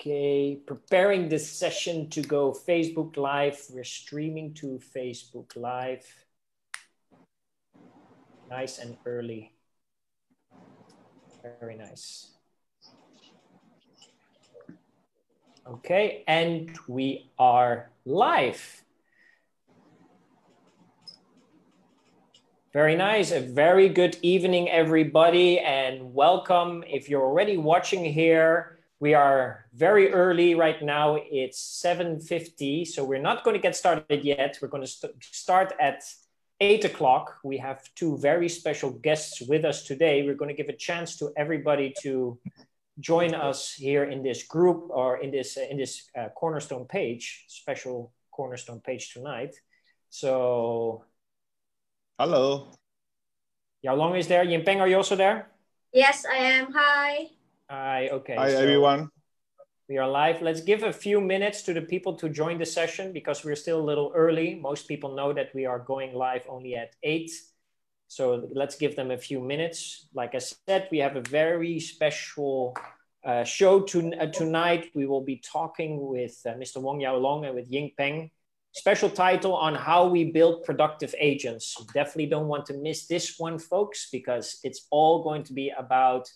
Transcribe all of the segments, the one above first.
Okay, preparing this session to go Facebook Live. We're streaming to Facebook Live. Nice and early. Very nice. Okay, and we are live. Very nice. A very good evening, everybody, and welcome. If you're already watching here, we are very early right now. It's 7.50, so we're not going to get started yet. We're going to st start at 8 o'clock. We have two very special guests with us today. We're going to give a chance to everybody to join us here in this group or in this, uh, in this uh, Cornerstone page, special Cornerstone page tonight. So... Hello. Yau Long is there. Yin Peng, are you also there? Yes, I am. Hi. Hi, okay. Hi, so everyone. We are live. Let's give a few minutes to the people to join the session because we're still a little early. Most people know that we are going live only at 8. So let's give them a few minutes. Like I said, we have a very special uh, show to, uh, tonight. We will be talking with uh, Mr. Wong Yau Long and with Yin Peng. Special title on how we build productive agents. Definitely don't want to miss this one, folks, because it's all going to be about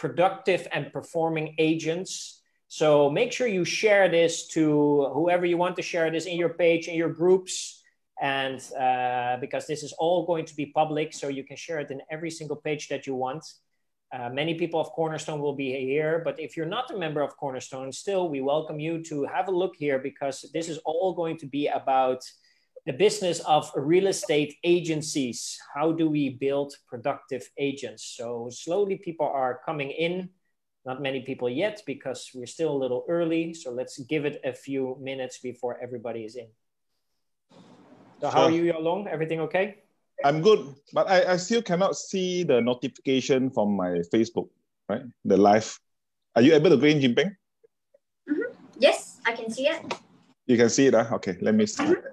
productive and performing agents. So make sure you share this to whoever you want to share this in your page, in your groups, and uh, because this is all going to be public, so you can share it in every single page that you want. Uh, many people of Cornerstone will be here, but if you're not a member of Cornerstone, still we welcome you to have a look here because this is all going to be about the business of real estate agencies. How do we build productive agents? So slowly people are coming in, not many people yet because we're still a little early. So let's give it a few minutes before everybody is in. So how are you, Yau Long? Everything okay? I'm good, but I, I still cannot see the notification from my Facebook, right? The live. Are you able to go in, Yin Peng? Mm -hmm. Yes, I can see it. You can see it, huh? Okay, let me see. Mm -hmm.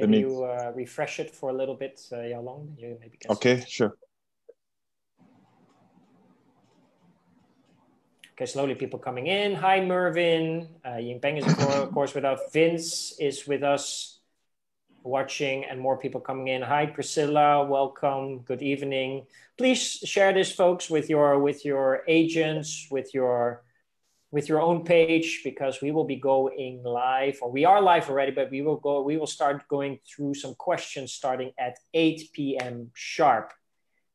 Maybe me... you uh, refresh it for a little bit, uh, Long. You maybe can okay, sure. Okay, slowly people coming in. Hi, Mervin. Uh, Peng is of course with us. Vince is with us watching and more people coming in. Hi, Priscilla. Welcome. Good evening. Please share this, folks, with your with your agents, with your with your own page because we will be going live or we are live already but we will go we will start going through some questions starting at 8 p.m sharp.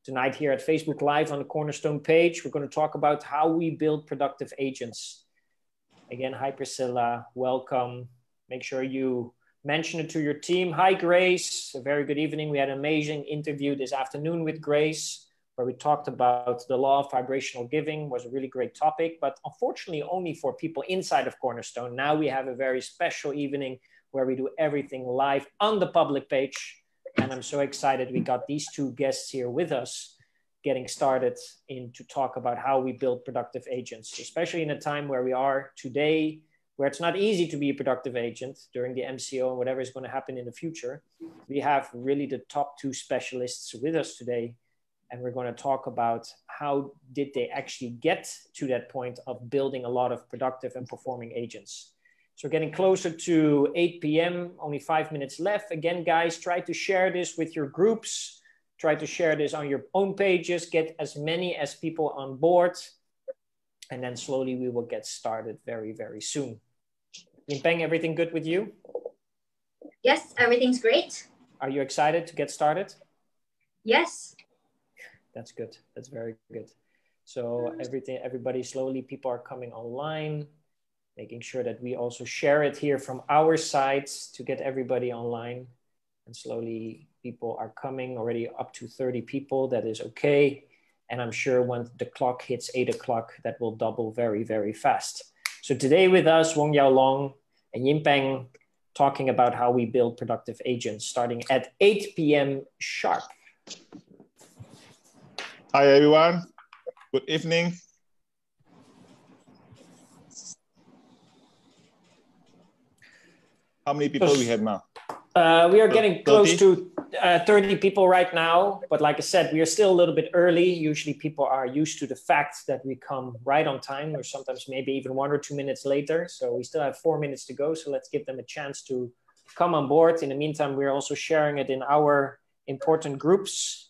Tonight here at facebook live on the cornerstone page we're going to talk about how we build productive agents. Again hi priscilla. Welcome. Make sure you mention it to your team. Hi grace. A very good evening. We had an amazing interview this afternoon with grace where we talked about the law of vibrational giving was a really great topic, but unfortunately only for people inside of Cornerstone. Now we have a very special evening where we do everything live on the public page. And I'm so excited we got these two guests here with us getting started in to talk about how we build productive agents, especially in a time where we are today, where it's not easy to be a productive agent during the MCO and whatever is going to happen in the future. We have really the top two specialists with us today and we're going to talk about how did they actually get to that point of building a lot of productive and performing agents. So getting closer to 8 p.m., only five minutes left. Again, guys, try to share this with your groups. Try to share this on your own pages, get as many as people on board. And then slowly we will get started very, very soon. Yin Peng, everything good with you? Yes, everything's great. Are you excited to get started? Yes that's good. That's very good. So mm. everything, everybody slowly, people are coming online, making sure that we also share it here from our sides to get everybody online. And slowly people are coming already up to 30 people. That is okay. And I'm sure when the clock hits eight o'clock, that will double very, very fast. So today with us, Wong Yau Long and Yin Peng talking about how we build productive agents starting at 8 p.m. sharp. Hi, everyone. Good evening. How many people we have now? Uh, we are getting 30? close to uh, 30 people right now, but like I said, we are still a little bit early. Usually people are used to the fact that we come right on time or sometimes maybe even one or two minutes later. So we still have four minutes to go. So let's give them a chance to come on board. In the meantime, we're also sharing it in our important groups.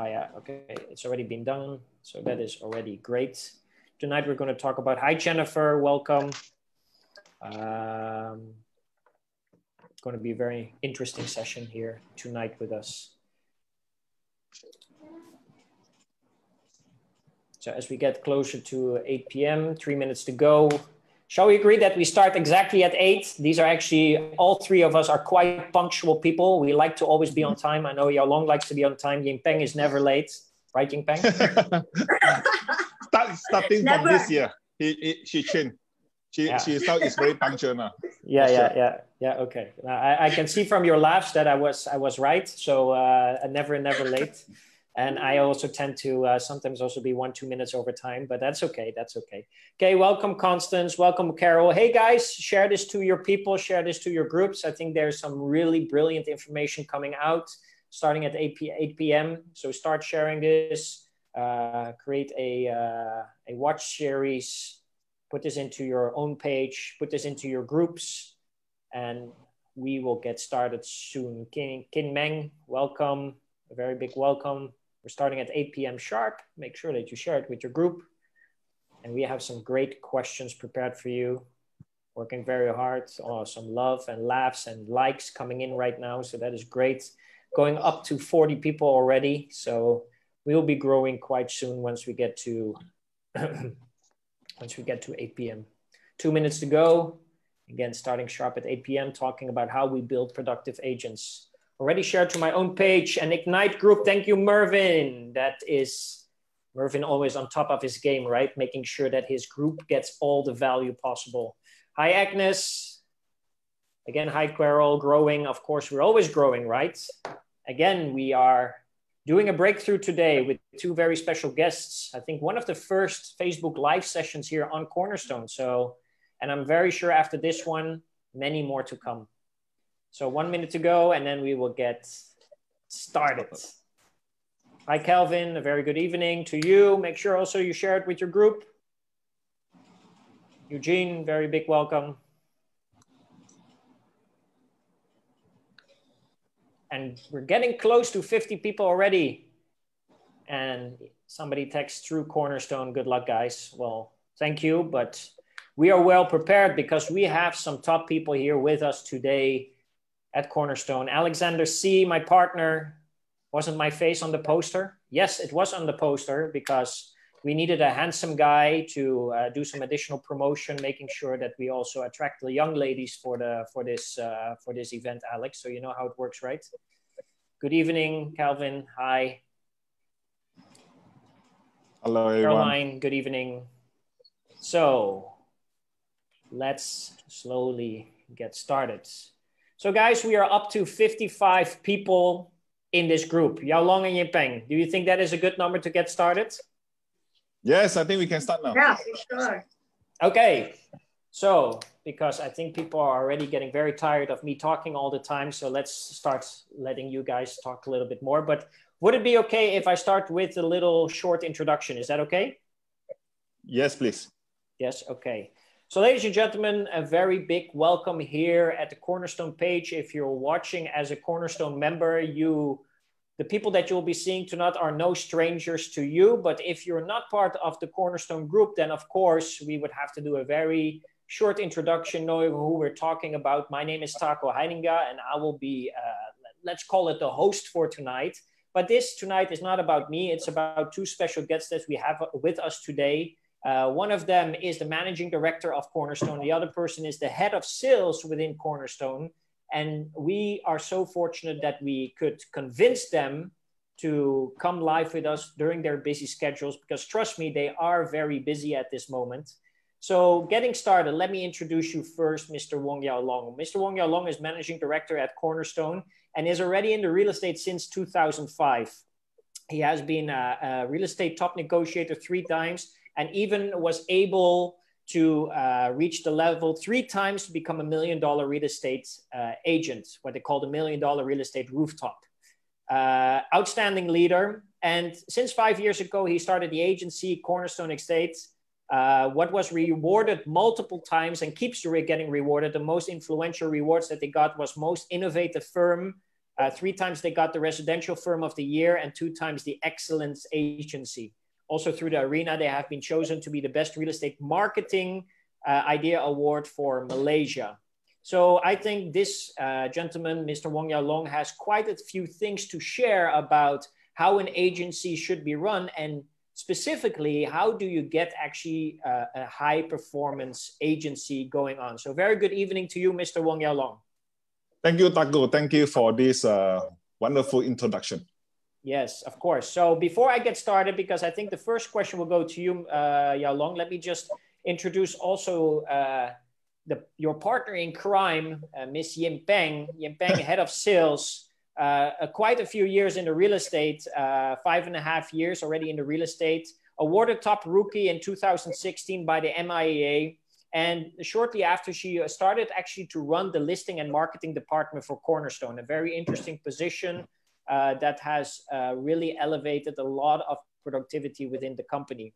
Ah, yeah, okay, it's already been done. So that is already great. Tonight we're going to talk about, hi Jennifer, welcome. Um, going to be a very interesting session here tonight with us. So as we get closer to 8 p.m., three minutes to go. Shall we agree that we start exactly at eight? These are actually, all three of us are quite punctual people. We like to always be on time. I know Yau Long likes to be on time. Yin Peng is never late. Right, Yin Peng? Start, starting never. from this year, he, he, she changed. She, yeah. she now is very punctual now. Yeah, yeah, sure. yeah, yeah. Okay, I, I can see from your laughs that I was I was right. So uh, never, never late. And I also tend to uh, sometimes also be one two minutes over time, but that's okay. That's okay. Okay, welcome Constance. Welcome Carol. Hey guys, share this to your people. Share this to your groups. I think there's some really brilliant information coming out starting at 8, p- 8 p.m. So start sharing this. Uh, create a uh, a watch series put this into your own page, put this into your groups, and we will get started soon. Kin, Kin Meng, welcome, a very big welcome. We're starting at 8 p.m. sharp. Make sure that you share it with your group. And we have some great questions prepared for you. Working very hard. Oh, some love and laughs and likes coming in right now. So that is great. Going up to 40 people already. So we'll be growing quite soon once we get to once we get to 8 p.m. Two minutes to go. Again, starting sharp at 8 p.m., talking about how we build productive agents. Already shared to my own page and Ignite group. Thank you, Mervin. That is Mervin always on top of his game, right? Making sure that his group gets all the value possible. Hi, Agnes. Again, hi, Carol. Growing. Of course, we're always growing, right? Again, we are doing a breakthrough today with two very special guests. I think one of the first Facebook live sessions here on Cornerstone. So, and I'm very sure after this one, many more to come. So one minute to go, and then we will get started. Hi, Calvin. A very good evening to you. Make sure also you share it with your group. Eugene, very big welcome. and we're getting close to 50 people already. And somebody texts through Cornerstone, good luck, guys. Well, thank you, but we are well prepared because we have some top people here with us today at Cornerstone. Alexander C., my partner, wasn't my face on the poster? Yes, it was on the poster because we needed a handsome guy to uh, do some additional promotion, making sure that we also attract the young ladies for the for this uh, for this event, Alex. So you know how it works, right? Good evening, Calvin. Hi. Hello, everyone. Caroline. Good evening. So let's slowly get started. So, guys, we are up to 55 people in this group. Yau Long and Yin Peng. Do you think that is a good number to get started? Yes, I think we can start now. Yeah, sure. Okay. So, because I think people are already getting very tired of me talking all the time. So let's start letting you guys talk a little bit more. But would it be okay if I start with a little short introduction? Is that okay? Yes, please. Yes, okay. So, ladies and gentlemen, a very big welcome here at the Cornerstone page. If you're watching as a Cornerstone member, you the people that you'll be seeing tonight are no strangers to you. But if you're not part of the Cornerstone group, then of course we would have to do a very short introduction, knowing who we're talking about. My name is Taco Heininga, and I will be, uh, let's call it the host for tonight. But this tonight is not about me. It's about two special guests that we have with us today. Uh, one of them is the managing director of Cornerstone. The other person is the head of sales within Cornerstone. And we are so fortunate that we could convince them to come live with us during their busy schedules because trust me, they are very busy at this moment. So getting started, let me introduce you first, Mr. Wong Yau Long. Mr. Wong Yau Long is managing director at Cornerstone and is already in the real estate since 2005. He has been a, a real estate top negotiator three times and even was able to uh, reach the level three times to become a million dollar real estate uh, agent, what they call the million dollar real estate rooftop. Uh, outstanding leader. And since five years ago, he started the agency Cornerstone Estates, uh, what was rewarded multiple times and keeps getting rewarded. The most influential rewards that they got was most innovative firm. Uh, three times they got the residential firm of the year and two times the excellence agency. Also through the arena, they have been chosen to be the best real estate marketing uh, idea award for Malaysia. So I think this uh, gentleman, Mr. Wong Yau Long, has quite a few things to share about how an agency should be run and specifically how do you get actually uh, a high performance agency going on. So very good evening to you, Mr. Wong Yau Long. Thank you, Taco. Thank you for this uh, wonderful introduction. Yes, of course. So before I get started, because I think the first question will go to you, uh, Yau Long, let me just introduce also uh, the, your partner in crime, uh, Miss Yin Peng. Yin Peng, head of sales, uh, uh, quite a few years in the real estate, uh, five and a half years already in the real estate, awarded top rookie in 2016 by the MIAA. And shortly after, she uh, started actually to run the listing and marketing department for Cornerstone, a very interesting position uh, that has uh, really elevated a lot of productivity within the company.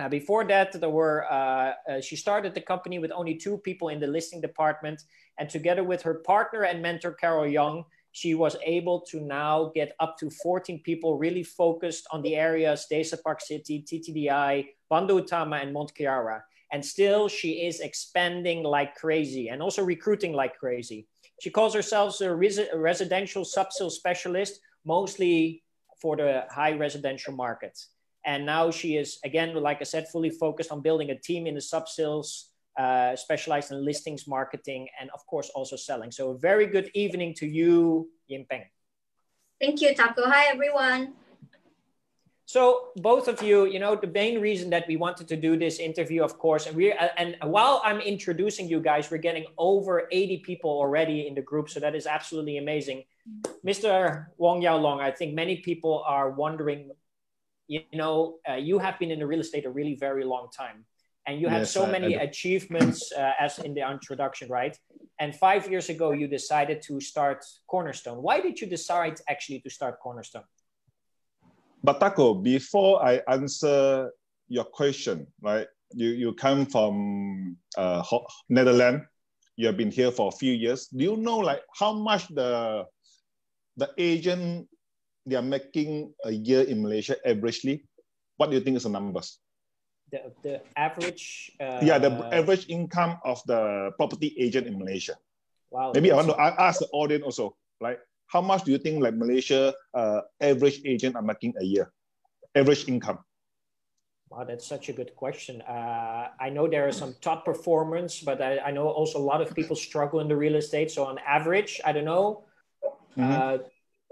Uh, before that, there were uh, uh, she started the company with only two people in the listing department, and together with her partner and mentor Carol Young, she was able to now get up to 14 people really focused on the areas Desa Park City, TTDI, Bandar Utama, and Mont Kiara. And still, she is expanding like crazy and also recruiting like crazy. She calls herself a, res- residential subsale specialist mostly for the high residential market. And now she is, again, like I said, fully focused on building a team in the sub sales, uh, specialized in listings, marketing, and of course also selling. So, a very good evening to you, Yin Peng. Thank you, Taco. Hi, everyone. So both of you, you know, the main reason that we wanted to do this interview, of course, and we and while I'm introducing you guys, we're getting over 80 people already in the group, so that is absolutely amazing. Mr. Wong Yau Long, I think many people are wondering, you know, uh, you have been in the real estate a really very long time, and you have yes, so I, many I achievements uh, as in the introduction, right? And five years ago, you decided to start Cornerstone. Why did you decide actually to start Cornerstone? But Taco, before I answer your question, right? You you come from uh, Netherlands. You have been here for a few years. Do you know like how much the the agent they are making a year in Malaysia averagely? What do you think is the numbers? The, the average. Uh, yeah, the average income of the property agent in Malaysia. Wow. Maybe I want to ask the audience also, like how much do you think like Malaysia uh, average agent are making a year, average income? Wow, that's such a good question. Uh, I know there are some top performance, but I, I, know also a lot of people struggle in the real estate. So on average, I don't know, mm-hmm.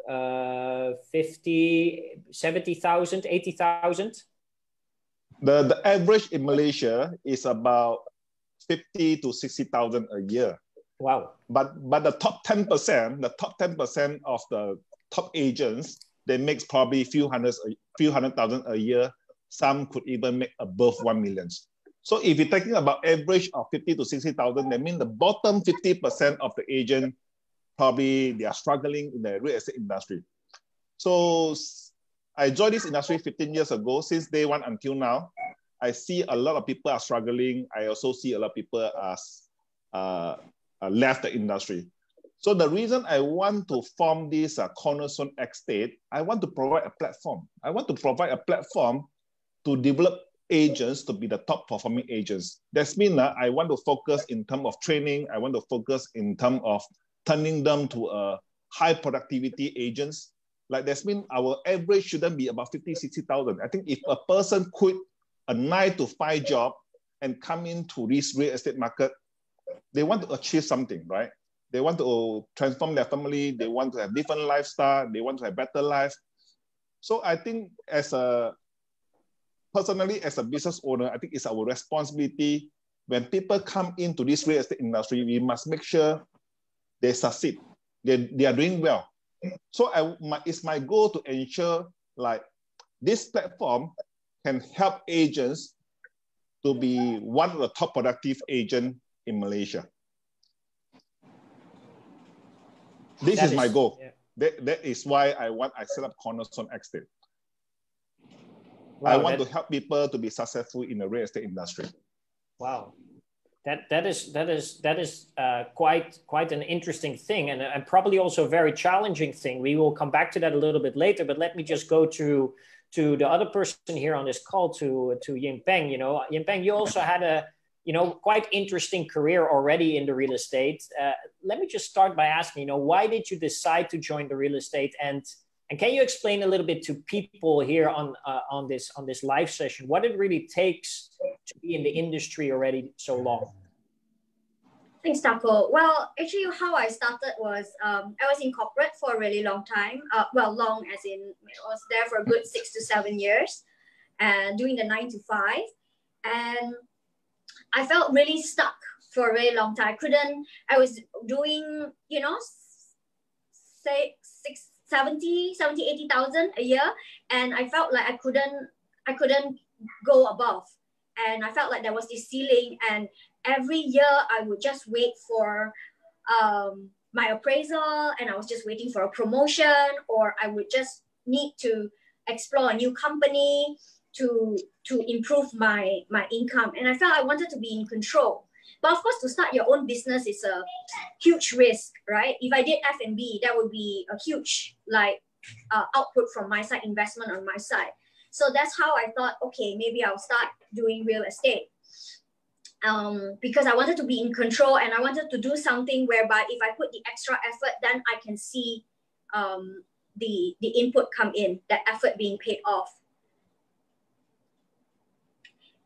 uh, uh, 50, 70,000, 80,000? The, the average in Malaysia is about 50 to 60,000 a year. Wow. But but the top 10%, the top 10% of the top agents, they make probably few hundreds, a few hundred thousand a year. Some could even make above 1 million. So if you're talking about average of 50 to 60,000, that means the bottom 50% of the agent probably they are struggling in the real estate industry. So I joined this industry 15 years ago. Since day one until now, I see a lot of people are struggling. I also see a lot of people as uh, uh, left the industry. So the reason I want to form this uh, Cornerstone Estate, I want to provide a platform. I want to provide a platform to develop agents to be the top performing agents. That's mean uh, I want to focus in terms of training. I want to focus in terms of turning them to a high productivity agents. Like that's mean our average shouldn't be about 50, 60,000. I think if a person quit a nine to five job and come into this real estate market, they want to achieve something, right? They want to transform their family. They want to have different lifestyle. They want to have better life. So I think as a personally as a business owner, I think it's our responsibility when people come into this real estate industry, we must make sure they succeed. They, they are doing well. So I, my, it's my goal to ensure like this platform can help agents to be one of the top productive agent in Malaysia. This is, is, my goal. Yeah. That, that is why I want I set up Cornerstone Estate. Wow, I want that, to help people to be successful in the real estate industry. Wow, that that is that is that is uh, quite quite an interesting thing, and, and probably also a very challenging thing. We will come back to that a little bit later, but let me just go to to the other person here on this call, to to Yin Peng. You know, Yin Peng, you also had a you know quite interesting career already in the real estate. Uh, let me just start by asking, you know, why did you decide to join the real estate and and can you explain a little bit to people here on uh, on this on this live session what it really takes to be in the industry already so long? Thanks, Taco. Well, actually, how I started was um, I was in corporate for a really long time. Uh, well, long as in I was there for a good six to seven years, and doing the nine to five, and I felt really stuck for a really long time. I couldn't. I was doing, you know, six 70 70 80,000 a year and I felt like I couldn't I couldn't go above. And I felt like there was this ceiling and every year I would just wait for um, my appraisal and I was just waiting for a promotion or I would just need to explore a new company to to improve my my income. And I felt I wanted to be in control but of course, to start your own business is a huge risk, right? If I did F&B, that would be a huge like uh, output from my side, investment on my side. So that's how I thought, okay, maybe I'll start doing real estate. Um, because I wanted to be in control and I wanted to do something whereby if I put the extra effort, then I can see um, the, the input come in, that effort being paid off.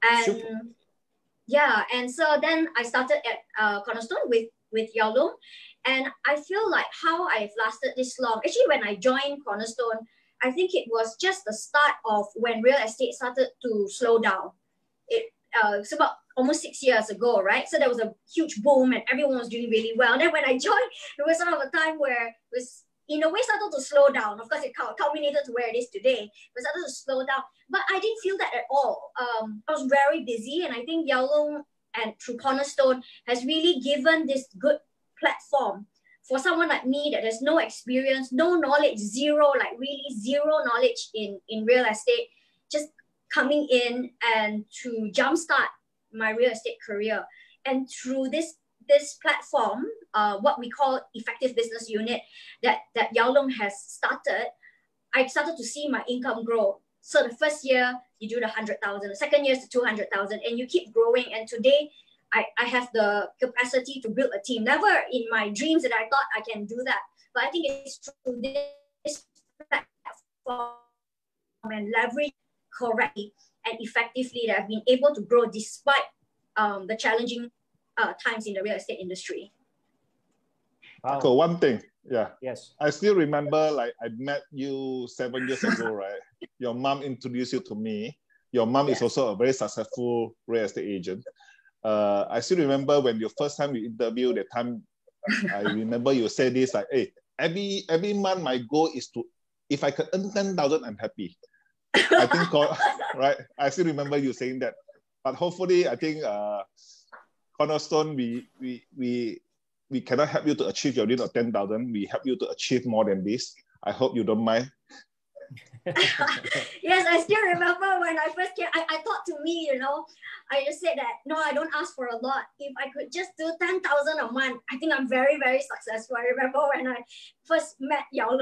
And Super yeah and so then i started at uh, cornerstone with with Yau and i feel like how i've lasted this long actually when i joined cornerstone i think it was just the start of when real estate started to slow down. It uh, it's about almost six years ago right? So there was a huge boom and everyone was doing really well. And then when i joined it was sort of a time where it was in a way started to slow down. Of course, it culminated to where it is today, but started to slow down. But I didn't feel that at all. Um, I was very busy, and I think Yau Long and through Cornerstone has really given this good platform for someone like me that has no experience, no knowledge, zero, like really zero knowledge in, in real estate, just coming in and to jumpstart my real estate career. And through this this platform, uh, what we call effective business unit that, that Yau Long has started, I started to see my income grow. So the first year you do the 100,000, the second year is the 200,000 and you keep growing. And today I, I have the capacity to build a team. Never in my dreams that I thought I can do that. But I think it's through this platform and leverage correctly and effectively that I've been able to grow despite um, the challenging uh, times in the real estate industry. Wow. So one thing, yeah. Yes. I still remember like I met you seven years ago, right? Your mom introduced you to me. Your mom yes. is also a very successful real estate agent. Uh, I still remember when your first time you interviewed, the time I remember you said this like, hey, every every month my goal is to if I could earn 10,000, I'm happy. I think, right? I still remember you saying that. But hopefully, I think uh, Cornerstone, we we we we cannot help you to achieve your dream of 10,000. We help you to achieve more than this. I hope you don't mind. yes, I still remember when I first came, I, I thought to me, you know, I just said that, no, I don't ask for a lot. If I could just do 10,000 a month, I think I'm very, very successful. I remember when I first met Yau.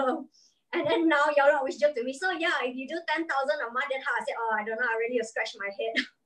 And then now Loong always joke to me, so yeah, if you do 10,000 a month, then how? I said, oh, I don't know, I really scratch my head.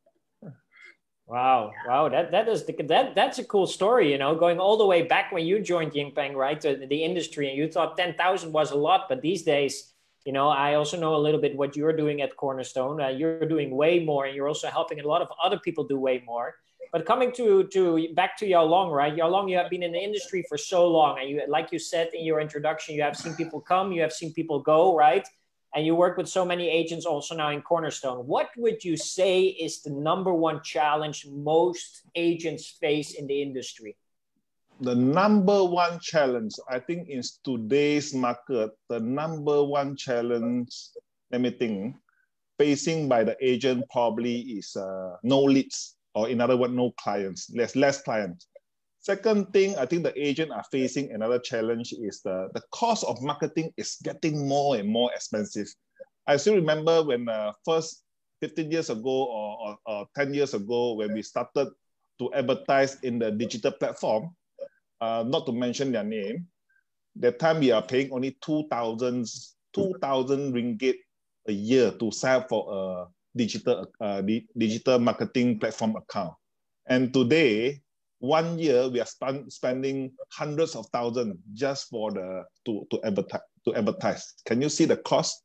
Wow, wow, that that is the, that that's a cool story, you know, going all the way back when you joined Yin Peng, right, to the industry, and you thought ten thousand was a lot, but these days, you know, I also know a little bit what you're doing at Cornerstone. Uh, you're doing way more, and you're also helping a lot of other people do way more. But coming to to back to Yau Long, right? Yau Long, you have been in the industry for so long, and you, like you said in your introduction, you have seen people come, you have seen people go, right? And you work with so many agents also now in Cornerstone. What would you say is the number one challenge most agents face in the industry? The number one challenge, I think, in today's market, the number one challenge, let me think, facing by the agent probably is uh, no leads. or in other words, no clients, less less clients. Second thing, I think the agent are facing another challenge is the, the cost of marketing is getting more and more expensive. I still remember when uh, first 15 years ago or, or, or, 10 years ago when we started to advertise in the digital platform, uh, not to mention their name, that time we are paying only 2,000 2,000 ringgit a year to sign for a digital uh, digital marketing platform account. And today, one year we are spend, spending hundreds of thousands just for the to, to advertise to advertise. Can you see the cost?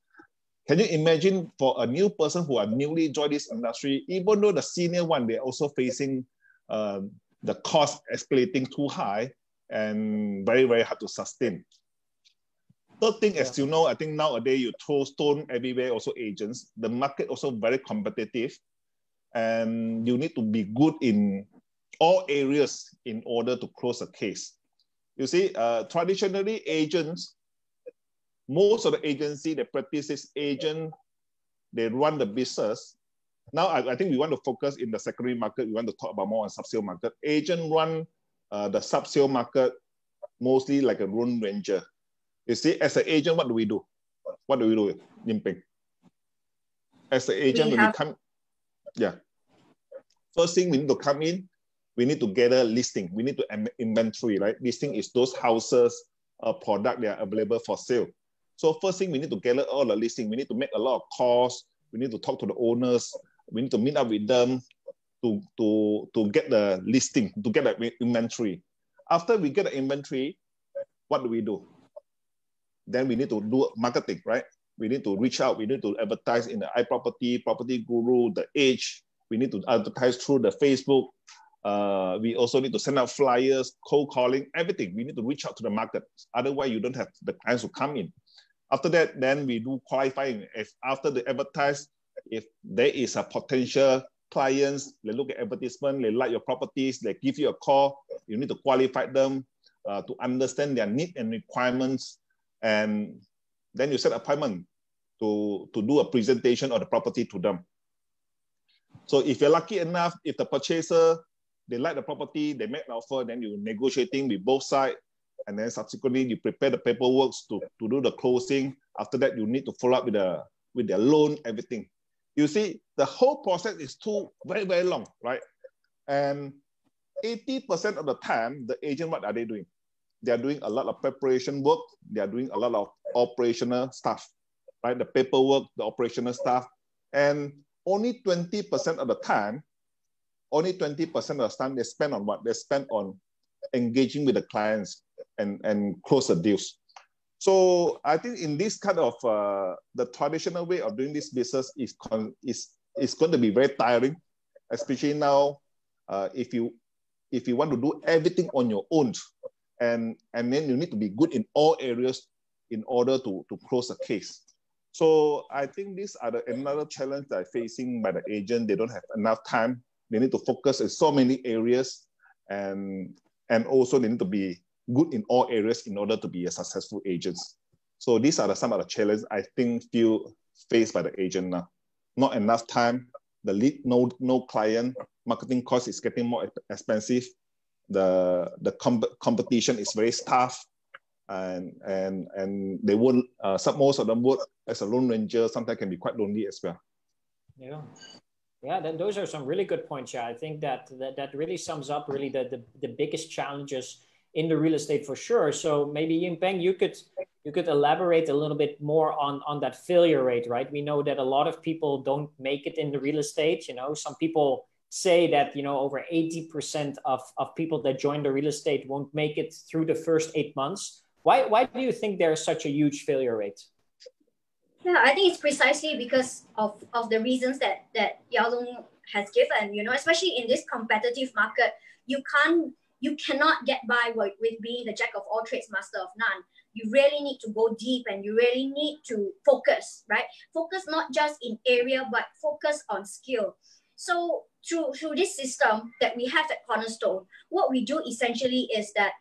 Can you imagine for a new person who are newly joined this industry, even though the senior one, they're also facing uh, the cost escalating too high and very, very hard to sustain. Third thing, as you know, I think nowadays you throw stone everywhere, also agents. The market also very competitive, and you need to be good in all areas in order to close a case. You see, uh, traditionally agents, most of the agency that practices agent, they run the business. Now, I, I, think we want to focus in the secondary market. We want to talk about more on sub-sale market. Agent run uh, the sub-sale market mostly like a Lone Ranger. You see, as an agent, what do we do? What do we do, Yin Peng? As an agent, we, have... we come, yeah. First thing we need to come in, we need to gather listing. We need to inventory, right? Listing is those houses, a product that are available for sale. So first thing we need to gather all the listing. We need to make a lot of calls. We need to talk to the owners. We need to meet up with them to, to, to get the listing, to get the inventory. After we get the inventory, what do we do? Then we need to do marketing, right? We need to reach out. We need to advertise in the iProperty, PropertyGuru, the Edge. We need to advertise through the Facebook, uh, we also need to send out flyers, cold calling, everything. We need to reach out to the market. Otherwise, you don't have the clients to come in. After that, then we do qualifying. If after the advertise, if there is a potential clients, they look at advertisement, they like your properties, they give you a call. You need to qualify them uh, to understand their need and requirements, and then you set appointment to to do a presentation of the property to them. So if you're lucky enough, if the purchaser they like the property, they make an offer, then you negotiating with both sides, and then subsequently you prepare the paperwork to, to do the closing. After that, you need to follow up with the with their loan, everything. You see, the whole process is too very, very long, right? And 80% of the time, the agent, what are they doing? They are doing a lot of preparation work. They are doing a lot of operational stuff, right? The paperwork, the operational stuff. And only 20% of the time, only 20% of the time they spend on what? They spend on engaging with the clients and, and close the deals. So I think in this kind of uh, the traditional way of doing this business is is is going to be very tiring, especially now. Uh, if you if you want to do everything on your own, and and then you need to be good in all areas in order to to close a case. So I think these are the, another challenge that are facing by the agent. They don't have enough time they need to focus in so many areas and, and also they need to be good in all areas in order to be a successful agent. So these are the, some of the challenges I think feel faced by the agent now. Not enough time, the lead, no, no client, marketing cost is getting more expensive. The, the com competition is very tough and, and, and they won't, uh, some, most of them work as a lone ranger, sometimes can be quite lonely as well. Yeah. Yeah, then those are some really good points. Yeah, I think that that, that really sums up really the, the, the biggest challenges in the real estate for sure. So maybe Yin Peng, you could you could elaborate a little bit more on on that failure rate, right? We know that a lot of people don't make it in the real estate. You know, some people say that you know over 80% of, of people that join the real estate won't make it through the first eight months. Why why do you think there's such a huge failure rate? Yeah, I think it's precisely because of, of the reasons that that Yau Long has given. You know, especially in this competitive market, you can't you cannot get by with, with being the jack of all trades, master of none. You really need to go deep and you really need to focus, right? Focus not just in area, but focus on skill. So through through this system that we have at Cornerstone, what we do essentially is that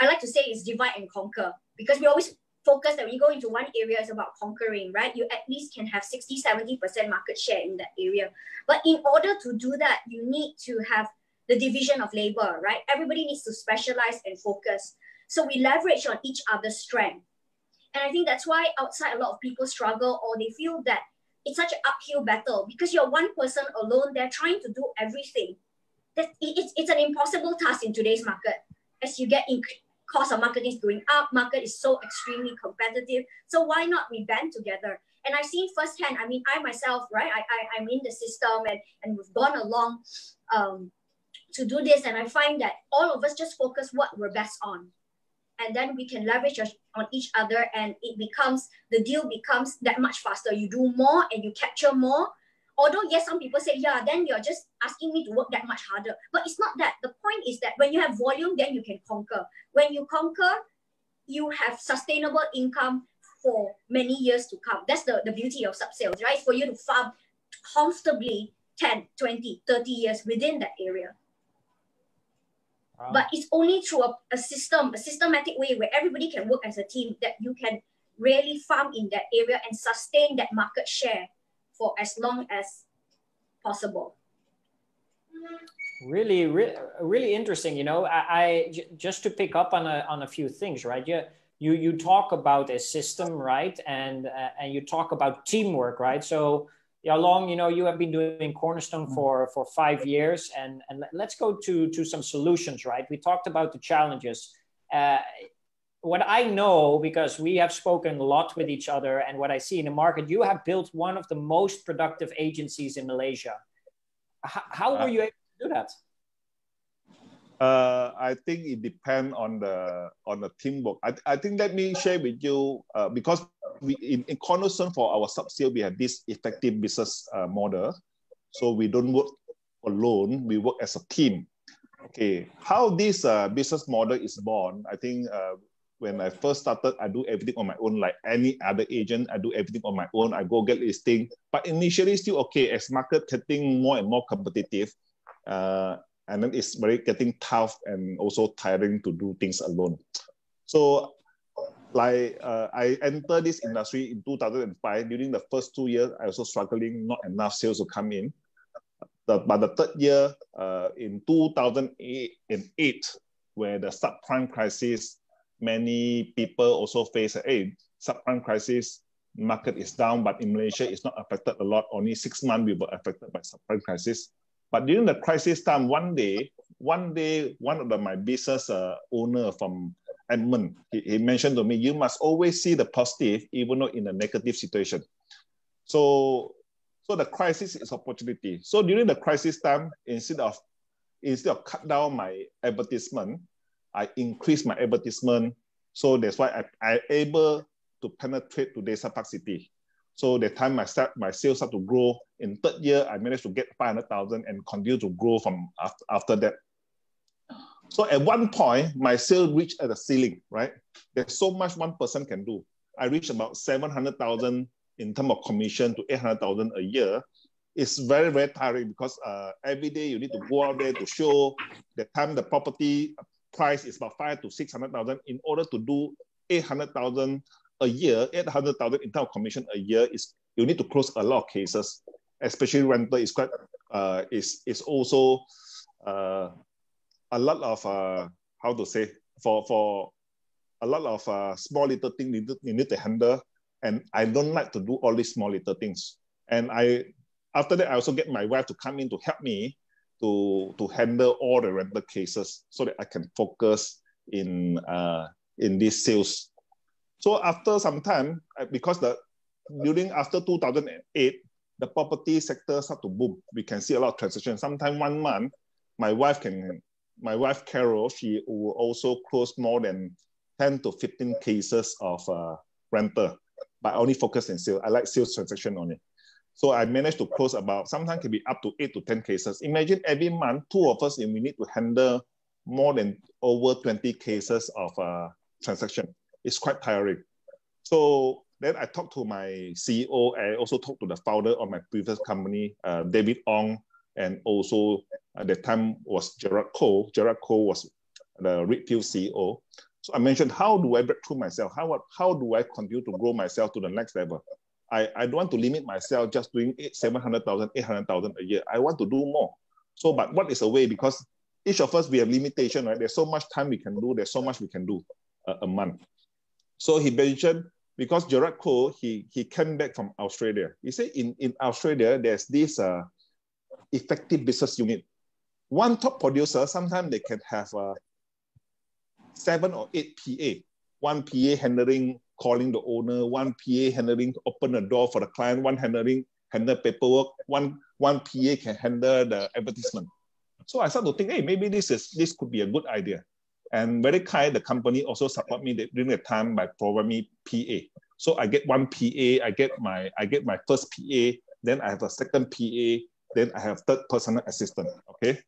I like to say is divide and conquer because we always focus that when you go into one area is about conquering, right? You at least can have 60, 70% market share in that area. But in order to do that, you need to have the division of labor, right? Everybody needs to specialize and focus. So we leverage on each other's strength. And I think that's why outside a lot of people struggle or they feel that it's such an uphill battle because you're one person alone, they're trying to do everything. That it's, it's an impossible task in today's market. As you get cost of marketing is going up, market is so extremely competitive. So why not we band together? And I've seen firsthand, I mean, I myself, right, I, I, I'm in the system and, and we've gone along um, to do this. And I find that all of us just focus what we're best on. And then we can leverage on each other and it becomes, the deal becomes that much faster. You do more and you capture more. Although, yes, some people say, yeah, then you're just asking me to work that much harder. But it's not that. The point is that when you have volume, then you can conquer. When you conquer, you have sustainable income for many years to come. That's the, the beauty of sub-sales, right? For you to farm comfortably 10, 20, 30 years within that area. Wow. But it's only through a, a system, a systematic way where everybody can work as a team that you can really farm in that area and sustain that market share for as long as possible. Really, really, really interesting. You know, I, I just to pick up on a on a few things, right? Yeah, you you talk about a system, right? And uh, and you talk about teamwork, right? So Yau Long, you know, you have been doing Cornerstone mm. for for five years, and and let's go to to some solutions, right? We talked about the challenges. Uh, what I know, because we have spoken a lot with each other, and what I see in the market, you have built one of the most productive agencies in Malaysia. H- how were you able to do that? Uh, I think it depends on the on the teamwork. I, I think let me share with you uh, because we in, in Cornerstone for our sub-sale, we have this effective business uh, model. So we don't work alone, we work as a team. Okay, how this uh, business model is born, I think uh, when I first started, I do everything on my own, like any other agent, I do everything on my own. I go get listing, but initially still okay. As market getting more and more competitive, uh, and then it's very getting tough and also tiring to do things alone. So like uh, I entered this industry in 2005. During the first two years, I was struggling, not enough sales to come in. But the third year, uh, in 2008, where the subprime crisis, many people also face a subprime crisis, market is down, but in Malaysia, it's not affected a lot. Only six months we were affected by subprime crisis. But during the crisis time, one day, one day, one of the, my business uh, owner from Edmund, he, he mentioned to me, you must always see the positive, even though in a negative situation. So, so the crisis is opportunity. So during the crisis time, instead of instead of cut down my advertisement, I increase my advertisement. So that's why I, I able to penetrate to Desa Park City. So the time I start, my sales start to grow. In third year, I managed to get 500,000 and continue to grow from after, after that. So at one point, my sales reached at the ceiling, right? There's so much one person can do. I reached about 700,000 in terms of commission to 800,000 a year. It's very, very tiring because uh, every day you need to go out there to show the time the property price is about five to 600,000 in order to do 800,000 a year, 800,000 in terms of commission a year is you need to close a lot of cases, especially rental is quite, uh, is, is also uh, a lot of uh, how to say for for a lot of uh, small little things you need, you need to handle. And i don't like to do all these small little things. And i after that i also get my wife to come in to help me to to handle all the rental cases so that i can focus in uh, in this sales so after some time because the during after 2008 the property sector start to boom we can see a lot of transactions sometimes one month my wife can my wife Carol, she will also close more than 10 to 15 cases of uh, rental, but only focus in sales. I like sales transaction only. So I managed to close about, sometimes can be up to eight to 10 cases. Imagine every month, two of us, and we need to handle more than over 20 cases of uh, transaction. It's quite tiring. So then I talked to my CEO. I also talked to the founder of my previous company, uh, David Ong, and also at the time was Gerard Koh. Gerard Koh was the Reapfield CEO. So I mentioned, how do I break through myself? How, how do I continue to grow myself to the next level? I, I don't want to limit myself just doing 700,000, 800,000 a year. I want to do more. So, but what is a way? Because each of us, we have limitation, right? There's so much time we can do. There's so much we can do a, a month. So he mentioned, because Gerard Koh, he, he came back from Australia. He said in, in Australia, there's this uh, effective business unit. One top producer, sometimes they can have uh, seven or eight PA. One PA handling calling the owner, one PA handling open the door for the client, one handling handle paperwork, one one PA can handle the advertisement. So I started to think, hey, maybe this is this could be a good idea. And very kind, the company also support me during the time by providing me PA. So I get one PA, I get my I get my first PA, then I have a second PA, then I have third personal assistant. Okay,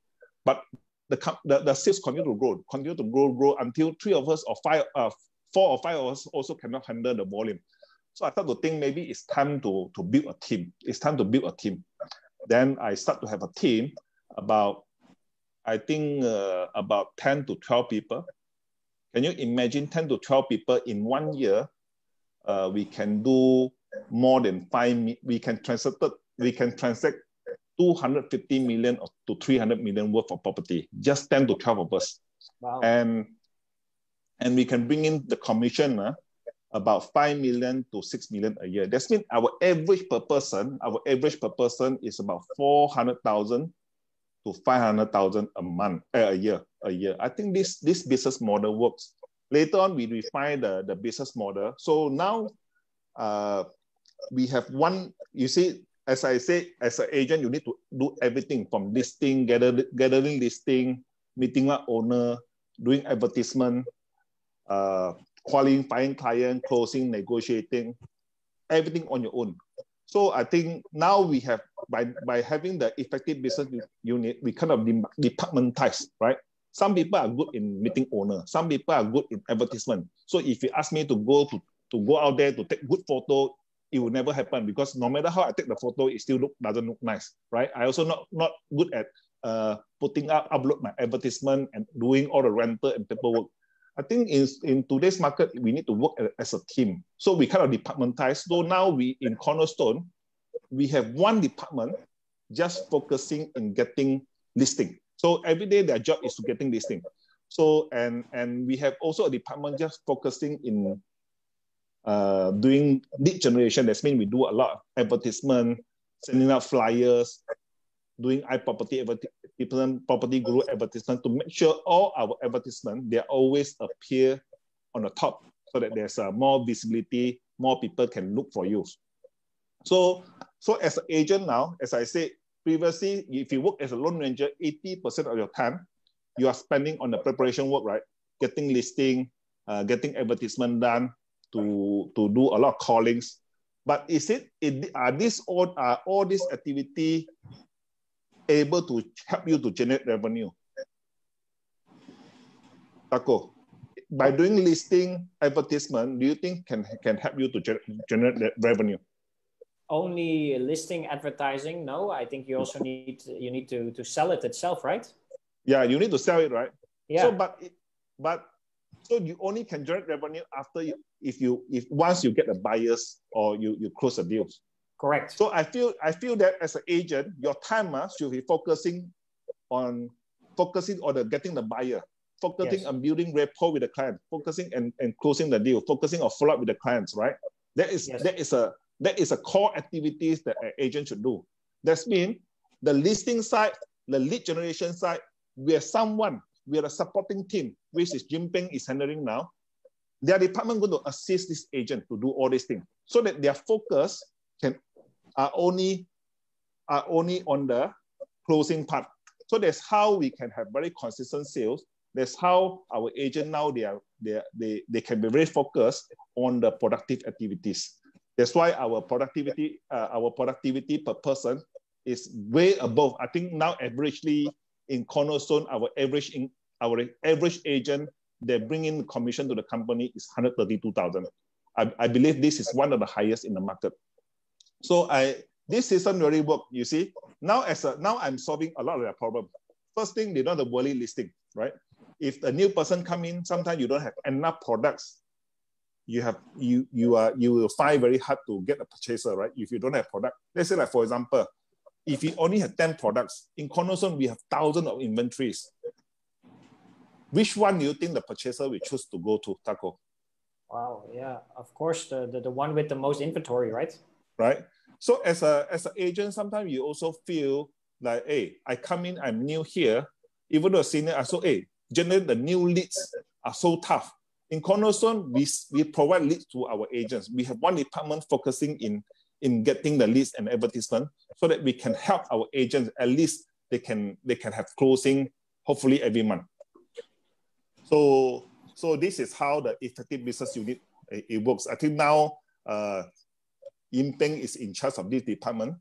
but the, the, the sales continue to grow, continue to grow, grow until three of us or five, uh, four or five of us also cannot handle the volume. So I start to think maybe it's time to, to build a team. It's time to build a team. Then I start to have a team about, I think uh, about 10 to 12 people. Can you imagine 10 to 12 people in one year? Uh, we can do more than five, we can transact, we can transact 250 million to 300 million worth of property, just 10 to 12 of us. Wow. And, and we can bring in the commission uh, about 5 million to 6 million a year. That means our average per person, our average per person is about 400,000 to 500,000 a month, uh, a year, a year. I think this, this business model works. Later on, we refine the, the business model. So now uh, we have one, you see, as I said, as an agent, you need to do everything from listing, gather, gathering listing, meeting up owner, doing advertisement, uh, qualifying client, closing, negotiating, everything on your own. So I think now we have, by, by having the effective business unit, we kind of departmentize, right? Some people are good in meeting owner. Some people are good in advertisement. So if you ask me to go to, to go out there to take good photo, it will never happen because no matter how I take the photo, it still look doesn't look nice, right? I also not not good at uh, putting up upload my advertisement and doing all the rental and paperwork. I think in, in today's market, we need to work as a team. So we kind of departmentize. So now we in Cornerstone, we have one department just focusing in getting listing. So every day their job is to getting listing. So and and we have also a department just focusing in uh, doing lead generation. That means we do a lot of advertisement, sending out flyers, doing iProperty advertisement, PropertyGuru advertisement to make sure all our advertisement they always appear on the top so that there's uh, more visibility, more people can look for you. So, so as an agent now, as I said previously, if you work as a lone ranger, 80% of your time you are spending on the preparation work, right? Getting listing, uh, getting advertisement done, to, to do a lot of callings. But is it, it are these all are all these activity able to help you to generate revenue? Taco, by doing listing advertisement, do you think can can help you to generate revenue? Only listing advertising? No, I think you also need you need to to sell it itself, right? Yeah, you need to sell it, right? Yeah. So, but but so you only can generate revenue after you, if you if once you get the buyers or you you close the deals. Correct. So I feel I feel that as an agent, your time uh, should be focusing on focusing on the getting the buyer, focusing yes. on building rapport with the client, focusing and, and closing the deal, focusing on follow up with the clients, right? That is yes. that is a that is a core activities that an agent should do. That's mean the listing side, the lead generation side, we are someone, we are a supporting team, which is Yin Peng is handling now their department going to assist this agent to do all these things so that their focus are only are only on the closing part. So that's how we can have very consistent sales. That's how our agent now they are they, they, they can be very focused on the productive activities. That's why our productivity uh, our productivity per person is way above. I think now averagely in Cornerstone, our average in our average agent they bring in commission to the company is 132,000. I, I believe this is one of the highest in the market. So I this system really work. You see, now as a now I'm solving a lot of their problem. First thing, they don't have the worthy listing, right? if a new person come in, sometimes you don't have enough products. You have you you are you will find very hard to get a purchaser, right? If you don't have product. Let's say like for example, if you only have 10 products, in Cornerstone, we have thousands of inventories. Which one do you think the purchaser will choose to go to, Taco? Wow, yeah, of course, the, the, the one with the most inventory, right? Right. So as a as an agent, sometimes you also feel like, hey, I come in, I'm new here. Even though a senior, I so hey, generally the new leads are so tough. In Cornerstone, we, we provide leads to our agents. We have one department focusing in in getting the leads and advertisement so that we can help our agents at least they can they can have closing hopefully every month so so this is how the effective business unit it, it works i think now uh Yin Peng is in charge of this department.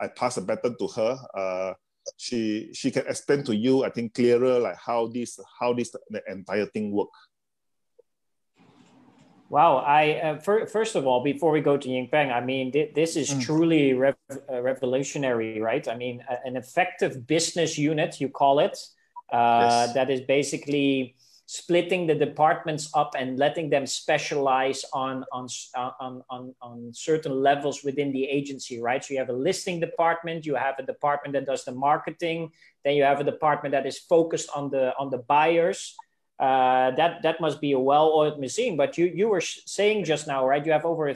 I pass the baton to her. Uh, she she can explain to you, I think, clearer like how this how this the entire thing work. Wow, I uh, for, first of all, before we go to Yin Peng, I mean, th- this is mm. truly rev- uh, revolutionary, right? I mean, an effective business unit, you call it, uh, yes. that is basically splitting the departments up and letting them specialize on, on, on, on, on certain levels within the agency, right? So you have a listing department, you have a department that does the marketing, then you have a department that is focused on the on the buyers uh, that that must be a well-oiled machine. But you you were saying just now, right? You have over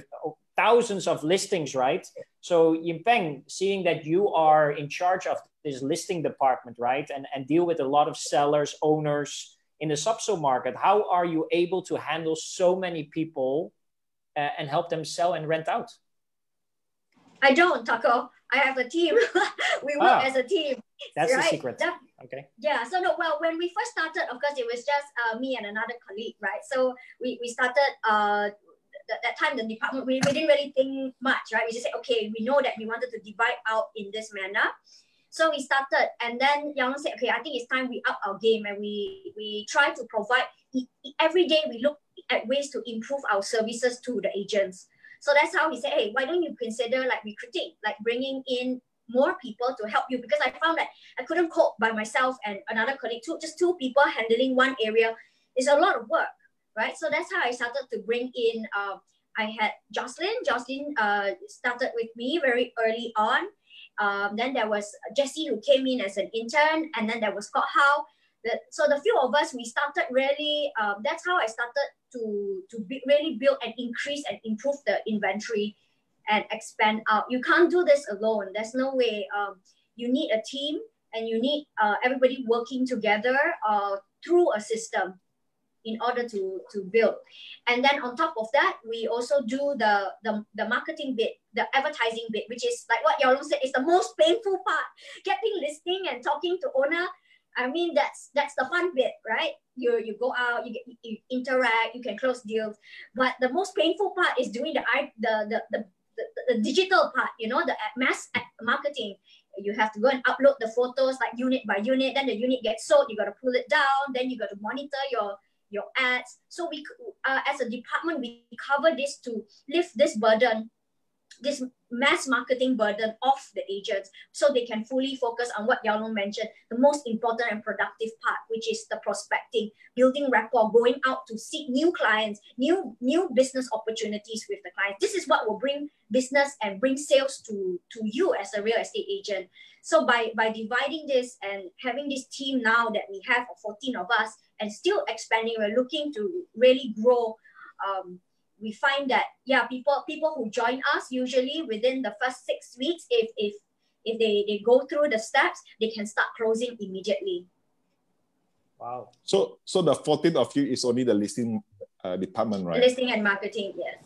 thousands of listings, right? So Yin Peng, seeing that you are in charge of this listing department, right, and and deal with a lot of sellers, owners in the subsale market, how are you able to handle so many people uh, and help them sell and rent out? I don't, Taco. I have a team. we work ah, as a team. That's right? the secret. That, okay. Yeah. So no, well, when we first started, of course, it was just uh, me and another colleague, right? So we, we started uh th- that time the department we, we didn't really think much, right? We just said, okay, we know that we wanted to divide out in this manner. So we started, and then Yang said, okay, I think it's time we up our game and we we try to provide every day. We look at ways to improve our services to the agents. So that's how he said, hey, why don't you consider like recruiting, like bringing in more people to help you? Because I found that I couldn't cope by myself and another colleague, two, just two people handling one area is a lot of work, right? So that's how I started to bring in. Uh, I had Jocelyn. Jocelyn uh, started with me very early on. Um, then there was Jesse who came in as an intern, and then there was Scott Howe. The, so the few of us, we started really. Um, that's how I started to to be, really build and increase and improve the inventory and expand out. You can't do this alone. There's no way. Um, you need a team and you need uh, everybody working together uh, through a system in order to, to build. And then on top of that, we also do the, the, the marketing bit, the advertising bit, which is like what Yau said, is the most painful part. Getting listing and talking to owner I mean, that's that's the fun bit, right? You you go out, you get you interact, you can close deals. But the most painful part is doing the the the the, the, the digital part. You know, the mass marketing. You have to go and upload the photos like unit by unit. Then the unit gets sold. You got to pull it down. Then you got to monitor your your ads. So we, uh, as a department, we cover this to lift this burden this mass marketing burden off the agents so they can fully focus on what Yau Long mentioned, the most important and productive part, which is the prospecting, building rapport, going out to seek new clients, new new business opportunities with the clients. This is what will bring business and bring sales to, to you as a real estate agent. So by, by dividing this and having this team now that we have 14 of us and still expanding, we're looking to really grow um, we find that yeah people people who join us usually within the first six weeks if if if they, they go through the steps they can start closing immediately. Wow. So so the 14 of you is only the listing uh, department right? Listing and marketing yes.